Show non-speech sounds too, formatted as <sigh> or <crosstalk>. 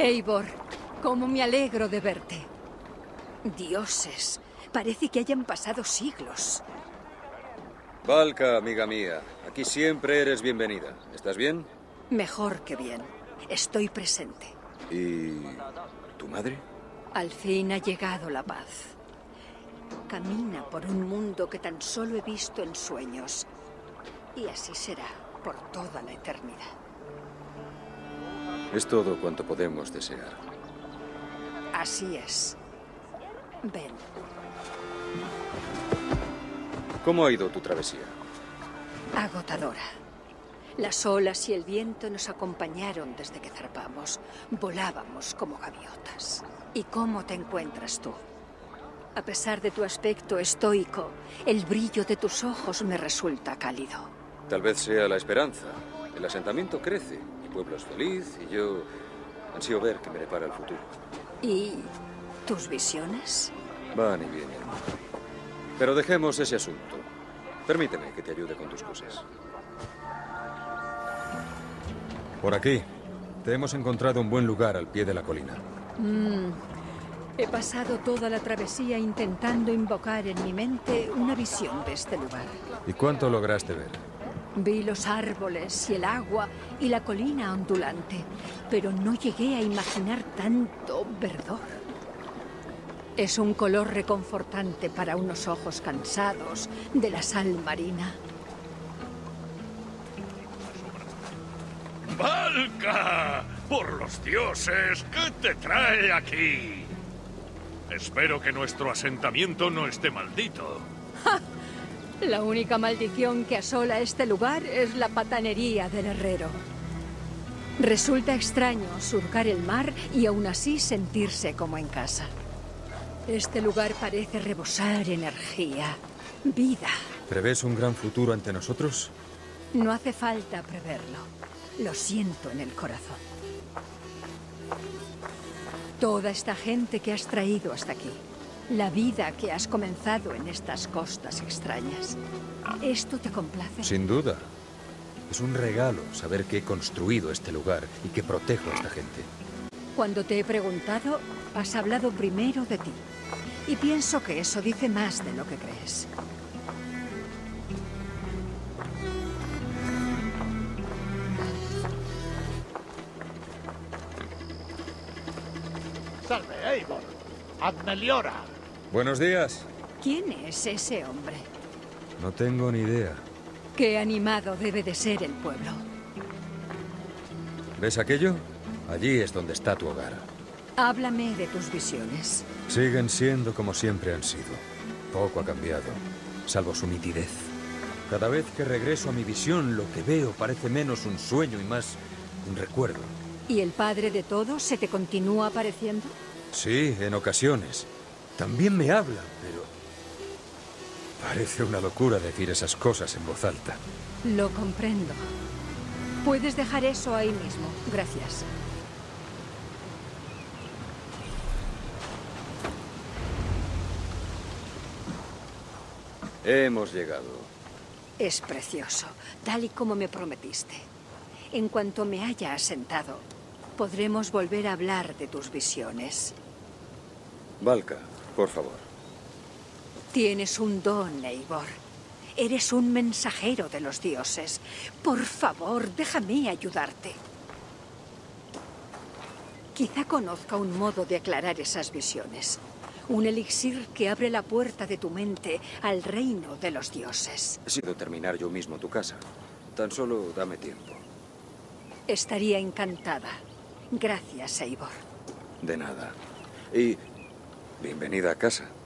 Eivor, cómo me alegro de verte. Dioses, parece que hayan pasado siglos. Valka, amiga mía, aquí siempre eres bienvenida. ¿Estás bien? Mejor que bien. Estoy presente. ¿Y tu madre? Al fin ha llegado la paz. Camina por un mundo que tan solo he visto en sueños. Y así será por toda la eternidad. Es todo cuanto podemos desear. Así es. Ven. ¿Cómo ha ido tu travesía? Agotadora. Las olas y el viento nos acompañaron desde que zarpamos. Volábamos como gaviotas. ¿Y cómo te encuentras tú? A pesar de tu aspecto estoico, el brillo de tus ojos me resulta cálido. Tal vez sea la esperanza. El asentamiento crece, pueblo es feliz y yo ansío ver qué me depara el futuro. ¿Y tus visiones? Van y vienen. Pero dejemos ese asunto. Permíteme que te ayude con tus cosas. Por aquí. Te hemos encontrado un buen lugar al pie de la colina. Mm. He pasado toda la travesía intentando invocar en mi mente una visión de este lugar. ¿Y cuánto lograste ver? Vi los árboles y el agua y la colina ondulante, pero no llegué a imaginar tanto verdor. Es un color reconfortante para unos ojos cansados de la sal marina. ¡Valka! ¡Por los dioses! ¿Qué te trae aquí? Espero que nuestro asentamiento no esté maldito. <laughs> La única maldición que asola este lugar es la patanería del herrero. Resulta extraño surcar el mar y aún así sentirse como en casa. Este lugar parece rebosar energía, vida. ¿Prevés un gran futuro ante nosotros? No hace falta preverlo. Lo siento en el corazón. Toda esta gente que has traído hasta aquí. La vida que has comenzado en estas costas extrañas. ¿Esto te complace? Sin duda. Es un regalo saber que he construido este lugar y que protejo a esta gente. Cuando te he preguntado, has hablado primero de ti. Y pienso que eso dice más de lo que crees. Salve, Eivor. Admeliora. Buenos días. ¿Quién es ese hombre? No tengo ni idea. Qué animado debe de ser el pueblo. ¿Ves aquello? Allí es donde está tu hogar. Háblame de tus visiones. Siguen siendo como siempre han sido. Poco ha cambiado, salvo su nitidez. Cada vez que regreso a mi visión, lo que veo parece menos un sueño y más un recuerdo. ¿Y el padre de todos se te continúa apareciendo? Sí, en ocasiones. También me habla, pero... Parece una locura decir esas cosas en voz alta. Lo comprendo. Puedes dejar eso ahí mismo. Gracias. Hemos llegado. Es precioso, tal y como me prometiste. En cuanto me haya asentado, podremos volver a hablar de tus visiones. Valka, por favor. Tienes un don, Eivor. Eres un mensajero de los dioses. Por favor, déjame ayudarte. Quizá conozca un modo de aclarar esas visiones. Un elixir que abre la puerta de tu mente al reino de los dioses. He sido terminar yo mismo tu casa. Tan solo dame tiempo. Estaría encantada. Gracias, Eivor. De nada. Y bienvenida a casa.